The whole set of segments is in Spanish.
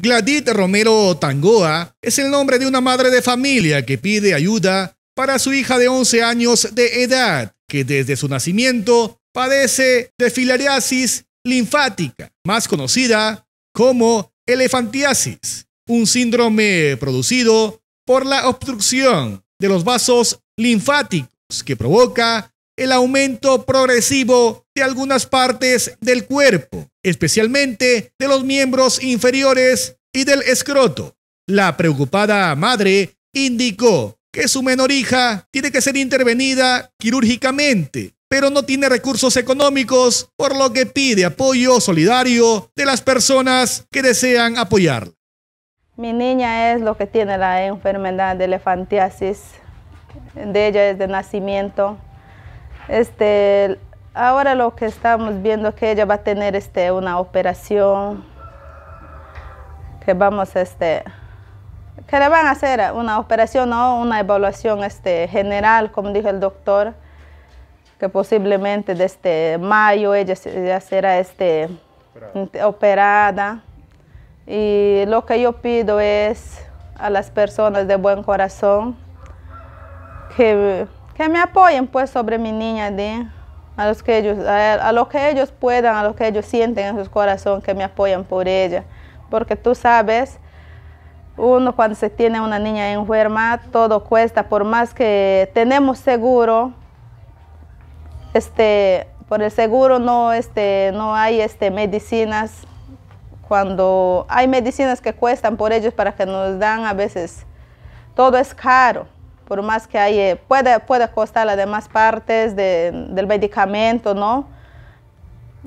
Gladys Romero Tangoa es el nombre de una madre de familia que pide ayuda para su hija de 11 años de edad, que desde su nacimiento padece de filariasis linfática, más conocida como elefantiasis, un síndrome producido por la obstrucción de los vasos linfáticos que provoca el aumento progresivo de algunas partes del cuerpo, especialmente de los miembros inferiores y del escroto. La preocupada madre indicó que su menor hija tiene que ser intervenida quirúrgicamente, pero no tiene recursos económicos, por lo que pide apoyo solidario de las personas que desean apoyarla. Mi niña es lo que tiene la enfermedad de elefantiasis. De ella es de nacimiento. Este, ahora lo que estamos viendo que ella va a tener este, una operación, que vamos este, que le van a hacer una operación o una evaluación este, general, como dijo el doctor, que posiblemente desde este mayo ella ya será este, operada. Y lo que yo pido es a las personas de buen corazón que, que me apoyen pues sobre mi niña, de, a, los que ellos, a, lo que ellos puedan, a lo que ellos sienten en su corazón, que me apoyen por ella. Porque tú sabes, uno cuando se tiene una niña enferma, todo cuesta, por más que tenemos seguro, este, por el seguro no, este, no hay este, medicinas. Cuando hay medicinas que cuestan por ellos para que nos dan, a veces todo es caro. Por más que hay, eh, puede, puede costar las demás partes del medicamento, ¿no?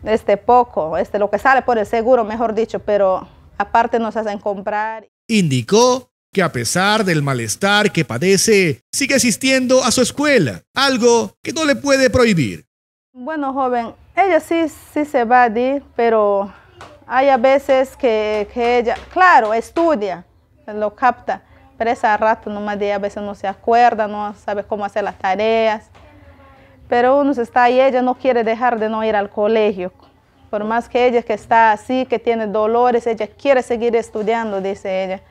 Este poco, este, lo que sale por el seguro, mejor dicho, pero aparte nos hacen comprar. Indicó que a pesar del malestar que padece, sigue asistiendo a su escuela, algo que no le puede prohibir. Bueno, joven, ella sí, sí se va a ir, pero hay a veces que, ella, claro, estudia, lo capta, pero ese rato nomás de a veces no se acuerda, no sabe cómo hacer las tareas. Pero uno está ahí, ella no quiere dejar de no ir al colegio. Por más que ella que está así, que tiene dolores, ella quiere seguir estudiando, dice ella.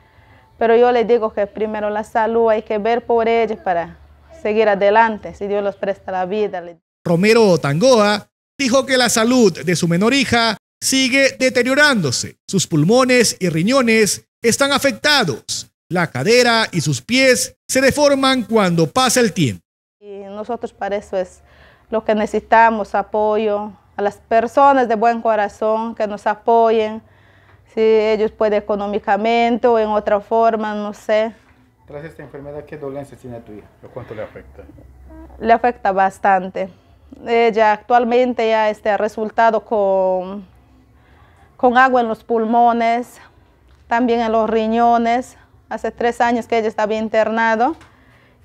Pero yo le digo que primero la salud hay que ver por ella para seguir adelante, si Dios los presta la vida. Romero Tangoa dijo que la salud de su menor hija sigue deteriorándose. Sus pulmones y riñones están afectados. La cadera y sus pies se deforman cuando pasa el tiempo. Y nosotros para eso es lo que necesitamos, apoyo a las personas de buen corazón que nos apoyen si ellos pueden económicamente o en otra forma, no sé. Tras esta enfermedad, ¿qué dolencia tiene tu hija? ¿Cuánto le afecta? Le afecta bastante. Ella actualmente ya este, ha resultado con, con agua en los pulmones, también en los riñones. Hace tres años que ella estaba internado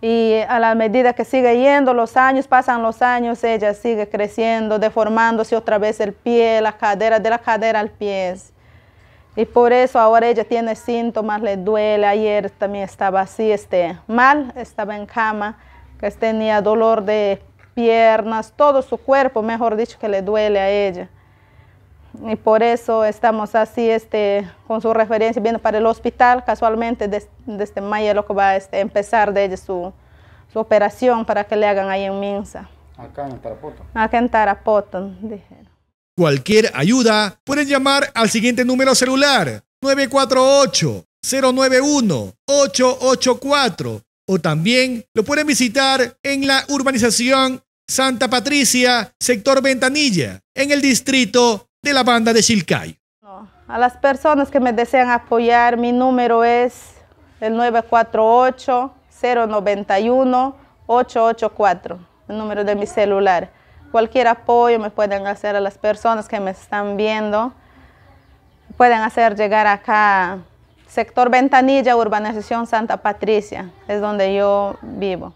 y a la medida que sigue yendo los años, pasan los años, ella sigue creciendo, deformándose otra vez el pie, la cadera, de la cadera al pie. Y por eso ahora ella tiene síntomas, le duele. Ayer también estaba así, este, mal, estaba en cama, que tenía dolor de piernas, todo su cuerpo, mejor dicho, que le duele a ella. Y por eso estamos así, este, con su referencia, viendo para el hospital, casualmente desde, este mayo lo que va a este, empezar de ella su, su, operación para que le hagan ahí en Minsa. Acá en Tarapoto. Acá en Tarapoto, dijeron. Cualquier ayuda, pueden llamar al siguiente número celular 948-091-884 o también lo pueden visitar en la urbanización Santa Patricia, sector Ventanilla, en el distrito de la banda de Chilcayo. A las personas que me desean apoyar, mi número es el 948-091-884, el número de mi celular cualquier apoyo me pueden hacer a las personas que me están viendo. Pueden hacer llegar acá, sector Ventanilla, urbanización Santa Patricia, es donde yo vivo.